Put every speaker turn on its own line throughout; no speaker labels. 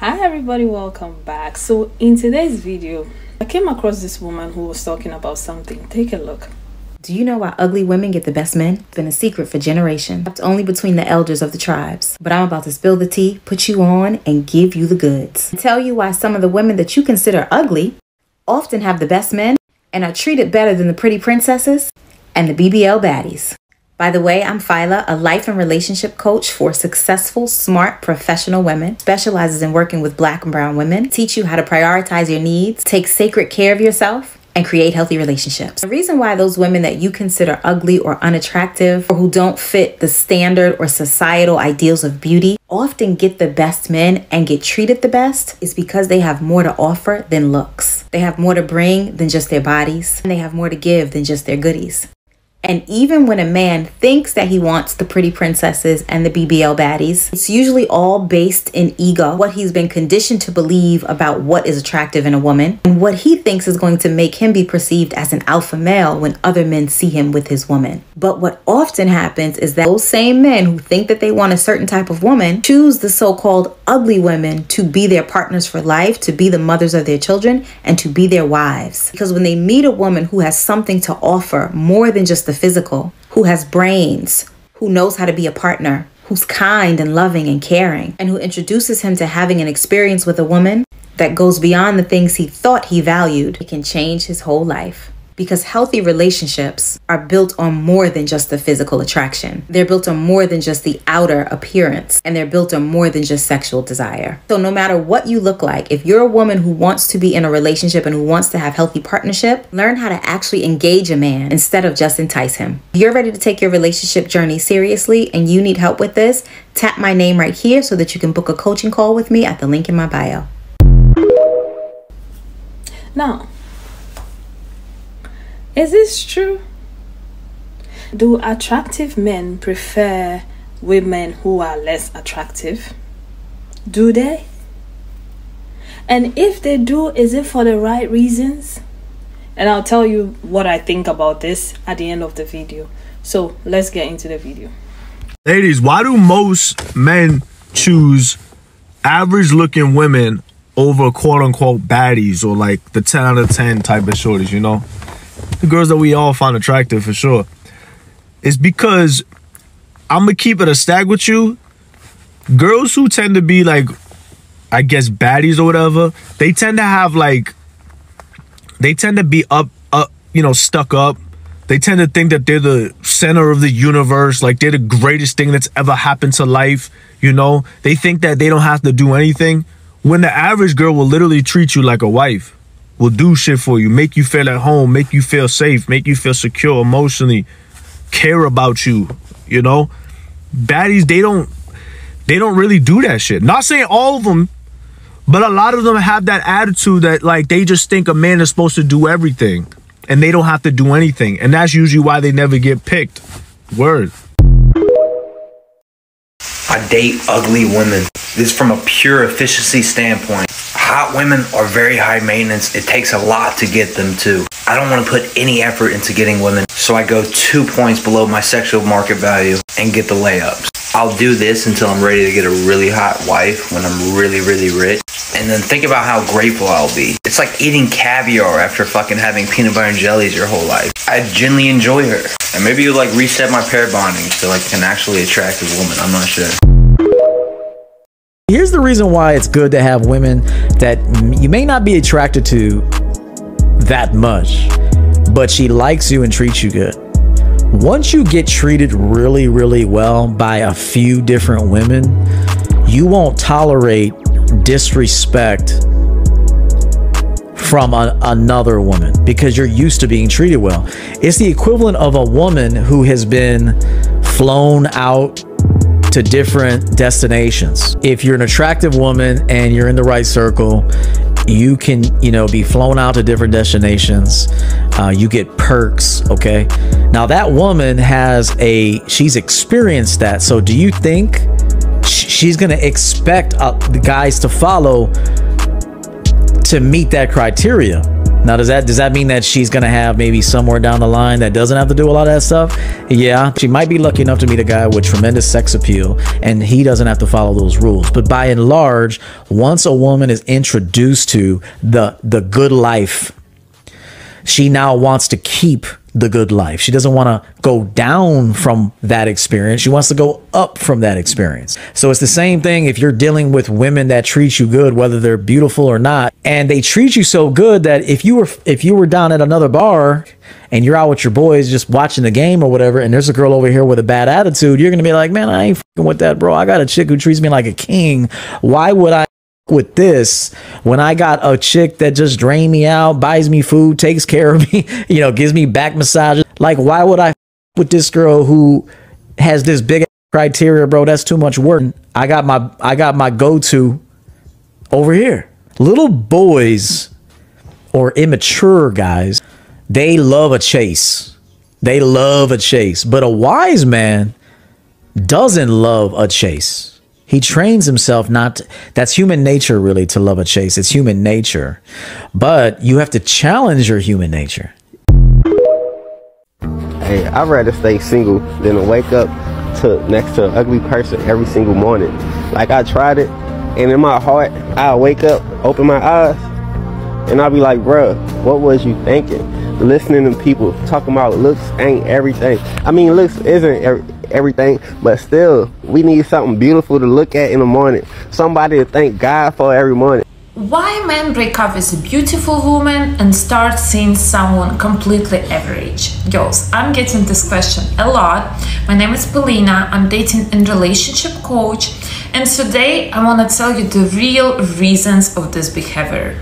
hi everybody welcome back so in today's video i came across this woman who was talking about something take a look
do you know why ugly women get the best men? It's been a secret for generations, kept only between the elders of the tribes. But I'm about to spill the tea, put you on, and give you the goods. And tell you why some of the women that you consider ugly often have the best men and are treated better than the pretty princesses and the BBL baddies. By the way, I'm Phyla, a life and relationship coach for successful, smart, professional women. Specializes in working with black and brown women. Teach you how to prioritize your needs, take sacred care of yourself, and create healthy relationships. The reason why those women that you consider ugly or unattractive or who don't fit the standard or societal ideals of beauty often get the best men and get treated the best is because they have more to offer than looks. They have more to bring than just their bodies, and they have more to give than just their goodies. And even when a man thinks that he wants the pretty princesses and the BBL baddies, it's usually all based in ego, what he's been conditioned to believe about what is attractive in a woman, and what he thinks is going to make him be perceived as an alpha male when other men see him with his woman. But what often happens is that those same men who think that they want a certain type of woman choose the so called ugly women to be their partners for life, to be the mothers of their children, and to be their wives. Because when they meet a woman who has something to offer more than just the physical, who has brains, who knows how to be a partner, who's kind and loving and caring, and who introduces him to having an experience with a woman that goes beyond the things he thought he valued, it can change his whole life because healthy relationships are built on more than just the physical attraction. They're built on more than just the outer appearance, and they're built on more than just sexual desire. So, no matter what you look like, if you're a woman who wants to be in a relationship and who wants to have healthy partnership, learn how to actually engage a man instead of just entice him. If you're ready to take your relationship journey seriously and you need help with this, tap my name right here so that you can book a coaching call with me at the link in my bio.
Now, is this true? Do attractive men prefer women who are less attractive? Do they? And if they do, is it for the right reasons? And I'll tell you what I think about this at the end of the video. So let's get into the video.
Ladies, why do most men choose average looking women over quote unquote baddies or like the 10 out of 10 type of shorties, you know? The girls that we all find attractive for sure, is because I'm gonna keep it a stack with you. Girls who tend to be like, I guess baddies or whatever, they tend to have like, they tend to be up, up, you know, stuck up. They tend to think that they're the center of the universe, like they're the greatest thing that's ever happened to life. You know, they think that they don't have to do anything. When the average girl will literally treat you like a wife will do shit for you, make you feel at home, make you feel safe, make you feel secure emotionally, care about you, you know? Baddies, they don't they don't really do that shit. Not saying all of them, but a lot of them have that attitude that like they just think a man is supposed to do everything and they don't have to do anything. And that's usually why they never get picked. Word.
I date ugly women. This is from a pure efficiency standpoint hot women are very high maintenance. It takes a lot to get them to. I don't want to put any effort into getting women, so I go two points below my sexual market value and get the layups. I'll do this until I'm ready to get a really hot wife when I'm really, really rich. And then think about how grateful I'll be. It's like eating caviar after fucking having peanut butter and jellies your whole life. I genuinely enjoy her. And maybe you like reset my pair bonding to like an actually attractive woman. I'm not sure.
Here's the reason why it's good to have women that you may not be attracted to that much, but she likes you and treats you good. Once you get treated really, really well by a few different women, you won't tolerate disrespect from a, another woman because you're used to being treated well. It's the equivalent of a woman who has been flown out to different destinations. If you're an attractive woman and you're in the right circle, you can, you know, be flown out to different destinations. Uh, you get perks, okay? Now, that woman has a, she's experienced that. So, do you think she's to expect uh, the guys to follow to meet that criteria? Now, does that does that mean that she's gonna have maybe somewhere down the line that doesn't have to do a lot of that stuff? Yeah, she might be lucky enough to meet a guy with tremendous sex appeal, and he doesn't have to follow those rules. But by and large, once a woman is introduced to the the good life, she now wants to keep the good life. She doesn't want to go down from that experience. She wants to go up from that experience. So it's the same thing if you're dealing with women that treat you good, whether they're beautiful or not, and they treat you so good that if you were if you were down at another bar and you're out with your boys just watching the game or whatever, and there's a girl over here with a bad attitude, you're gonna be like, man, I ain't with that, bro. I got a chick who treats me like a king. Why would I? With this when I got a chick that just drain me out, buys me food, takes care of me, you know, gives me back massages. Like, why would I with this girl who has this big criteria, bro? That's too much work. I got my I got my go-to over here. Little boys or immature guys, they love a chase. They love a chase. But a wise man doesn't love a chase. He trains himself not to, that's human nature really to love a chase. It's human nature. But you have to challenge your human nature.
Hey, I'd rather stay single than to wake up to next to an ugly person every single morning. Like I tried it, and in my heart, I wake up, open my eyes, and I'll be like, bruh, what was you thinking? Listening to people talking about looks ain't everything. I mean, looks isn't every, everything, but still, we need something beautiful to look at in the morning. Somebody to thank God for every morning.
Why men break up with a beautiful woman and start seeing someone completely average? Girls, I'm getting this question a lot. My name is Polina, I'm dating and relationship coach, and today I want to tell you the real reasons of this behavior.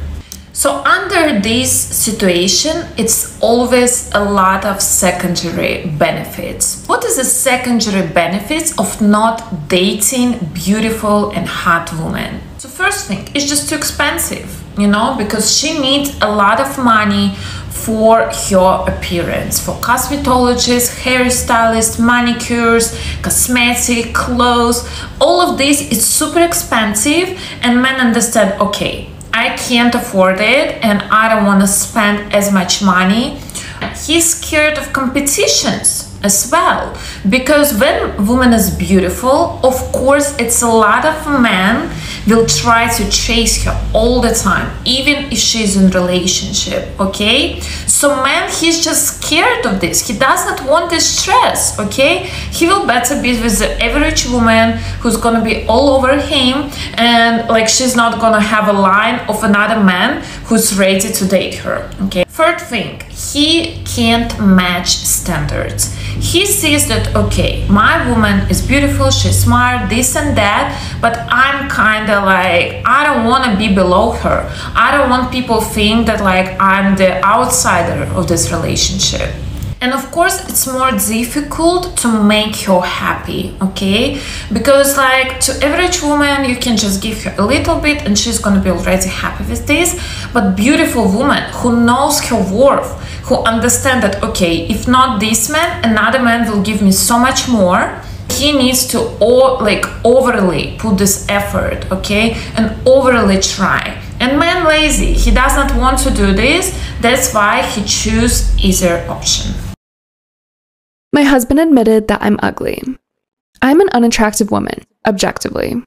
So under this situation, it's always a lot of secondary benefits. What is the secondary benefits of not dating beautiful and hot women? So first thing, it's just too expensive, you know, because she needs a lot of money for her appearance for cosmetologists hairstylists manicures cosmetic clothes all of this is super expensive and men understand okay I can't afford it and I don't want to spend as much money. He's scared of competitions as well because when woman is beautiful of course it's a lot of men will try to chase her all the time even if she's in relationship okay? So man he's just scared of this. He does not want this stress okay? He will better be with the average woman who's gonna be all over him and like she's not gonna have a line of another man who's ready to date her okay? Third thing he can't match standards he sees that okay my woman is beautiful she's smart this and that but i'm kind of like i don't want to be below her. I don't want people think that like i'm the outsider of this relationship. And of course it's more difficult to make her happy okay? Because like to average woman you can just give her a little bit and she's gonna be already happy with this. But beautiful woman who knows her worth who understand that okay if not this man another man will give me so much more he needs to all like overly put this effort okay and overly try and man lazy he does not want to do this that's why he choose easier option
my husband admitted that I'm ugly. I'm an unattractive woman, objectively.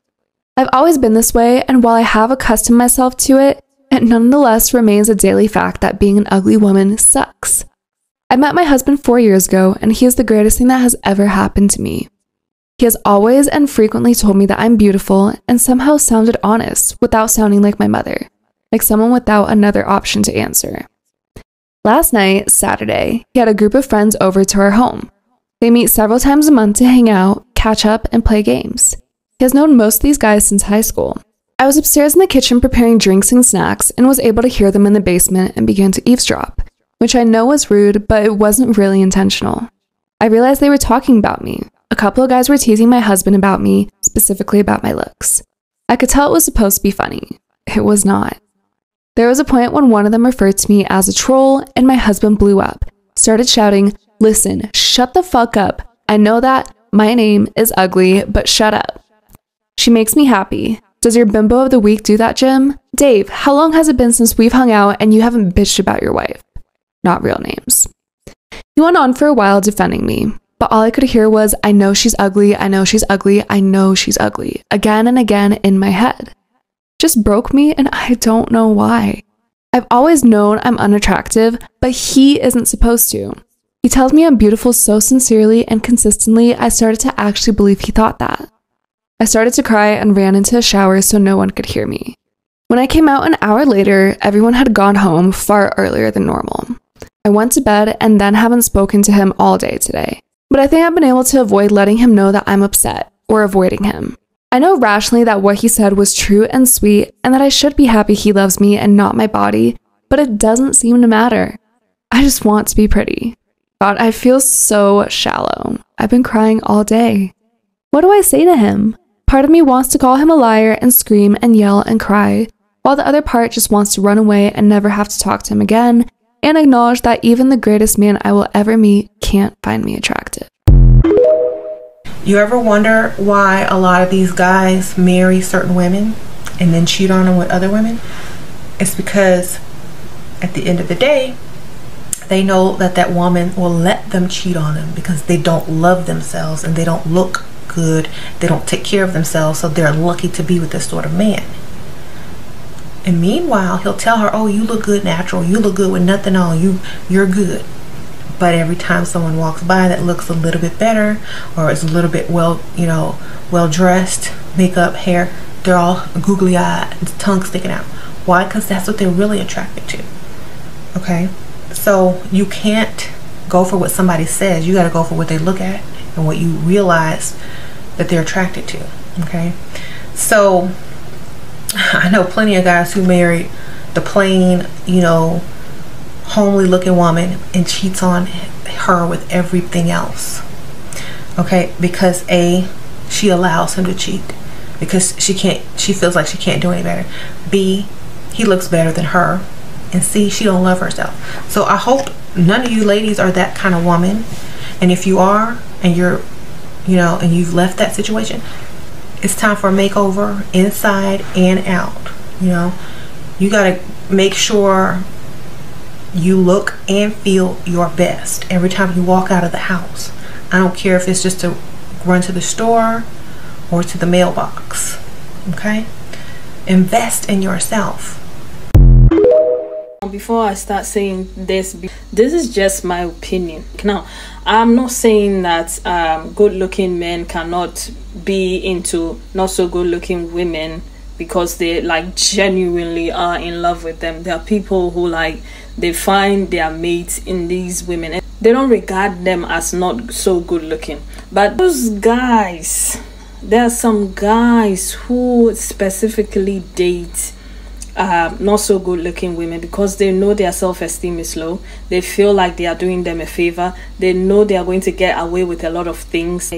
I've always been this way, and while I have accustomed myself to it, it nonetheless remains a daily fact that being an ugly woman sucks. I met my husband four years ago, and he is the greatest thing that has ever happened to me. He has always and frequently told me that I'm beautiful and somehow sounded honest without sounding like my mother, like someone without another option to answer. Last night, Saturday, he had a group of friends over to our home. They meet several times a month to hang out, catch up, and play games. He has known most of these guys since high school. I was upstairs in the kitchen preparing drinks and snacks and was able to hear them in the basement and began to eavesdrop, which I know was rude, but it wasn't really intentional. I realized they were talking about me. A couple of guys were teasing my husband about me, specifically about my looks. I could tell it was supposed to be funny. It was not. There was a point when one of them referred to me as a troll, and my husband blew up, started shouting, Listen, shut the fuck up. I know that my name is ugly, but shut up. She makes me happy. Does your bimbo of the week do that, Jim? Dave, how long has it been since we've hung out and you haven't bitched about your wife? Not real names. He went on for a while defending me, but all I could hear was, I know she's ugly, I know she's ugly, I know she's ugly, again and again in my head. Just broke me, and I don't know why. I've always known I'm unattractive, but he isn't supposed to. He tells me I'm beautiful so sincerely and consistently, I started to actually believe he thought that. I started to cry and ran into a shower so no one could hear me. When I came out an hour later, everyone had gone home far earlier than normal. I went to bed and then haven't spoken to him all day today. But I think I've been able to avoid letting him know that I'm upset or avoiding him. I know rationally that what he said was true and sweet and that I should be happy he loves me and not my body, but it doesn't seem to matter. I just want to be pretty. God, I feel so shallow. I've been crying all day. What do I say to him? Part of me wants to call him a liar and scream and yell and cry, while the other part just wants to run away and never have to talk to him again and acknowledge that even the greatest man I will ever meet can't find me attractive.
You ever wonder why a lot of these guys marry certain women and then cheat on them with other women? It's because at the end of the day, they know that that woman will let them cheat on them because they don't love themselves and they don't look good. They don't take care of themselves, so they're lucky to be with this sort of man. And meanwhile, he'll tell her, "Oh, you look good natural. You look good with nothing on. You you're good." But every time someone walks by that looks a little bit better or is a little bit well, you know, well dressed, makeup, hair, they're all googly eyed, tongue sticking out. Why? Because that's what they're really attracted to. Okay? So you can't go for what somebody says. You got to go for what they look at and what you realize that they're attracted to. Okay? So I know plenty of guys who married the plain, you know, homely looking woman and cheats on her with everything else. Okay? Because A, she allows him to cheat because she can't she feels like she can't do any better. B, he looks better than her and see she don't love herself so i hope none of you ladies are that kind of woman and if you are and you're you know and you've left that situation it's time for a makeover inside and out you know? You got to make sure you look and feel your best every time you walk out of the house. I don't care if it's just to run to the store or to the mailbox okay? Invest in yourself
before I start saying this, this is just my opinion. Now, I'm not saying that um, good looking men cannot be into not so good looking women because they like genuinely are in love with them. There are people who like they find their mates in these women and they don't regard them as not so good looking. But those guys, there are some guys who specifically date uh, not so good looking women because they know their self esteem is low. They feel like they are doing them a favor. They know they are going to get away with a lot of things.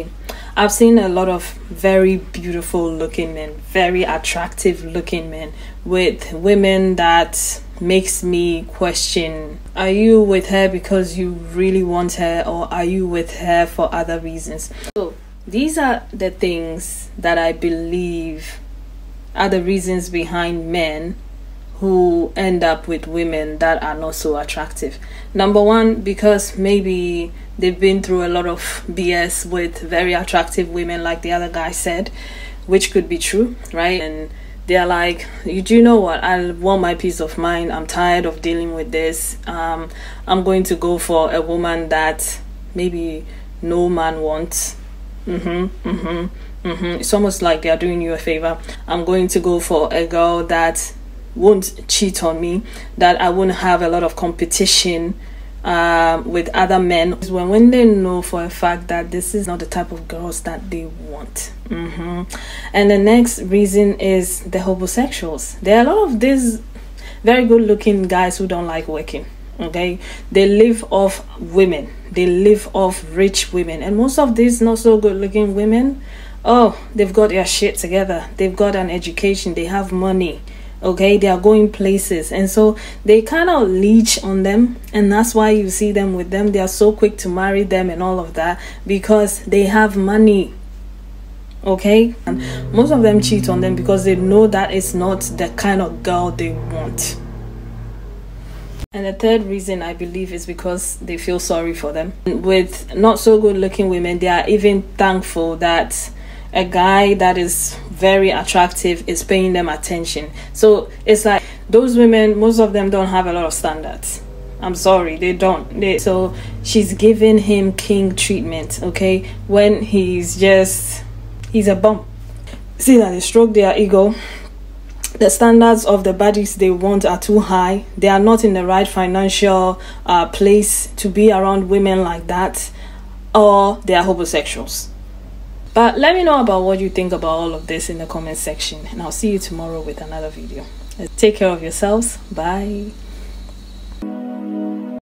I've seen a lot of very beautiful looking men, very attractive looking men with women that makes me question are you with her because you really want her or are you with her for other reasons? So these are the things that I believe are the reasons behind men who end up with women that are not so attractive. Number one, because maybe they've been through a lot of BS with very attractive women, like the other guy said, which could be true, right? And they're like, you do you know what? I want my peace of mind. I'm tired of dealing with this. Um, I'm going to go for a woman that maybe no man wants. Mm-hmm. Mm-hmm. Mm-hmm. It's almost like they are doing you a favor. I'm going to go for a girl that won't cheat on me, that I won't have a lot of competition um, with other men. When when they know for a fact that this is not the type of girls that they want. Mm-hmm. And the next reason is the homosexuals. There are a lot of these very good-looking guys who don't like working okay they live off women they live off rich women and most of these not so good looking women oh they've got their shit together. They've got an education. They have money. Okay? They are going places. And so they kind of leech on them. And that's why you see them with them. They are so quick to marry them and all of that. Because they have money. Okay? And most of them cheat on them because they know that it's not the kind of girl they want. And the third reason I believe is because they feel sorry for them. With not so good looking women, they are even thankful that a guy that is very attractive is paying them attention. So it's like those women, most of them don't have a lot of standards. I'm sorry, they don't. They, so she's giving him king treatment, okay? When he's just, he's a bum. See that they stroke their ego the standards of the bodies they want are too high. They are not in the right financial uh, place to be around women like that, or they are homosexuals. But let me know about what you think about all of this in the comment section, and I'll see you tomorrow with another video. Take care of yourselves. Bye.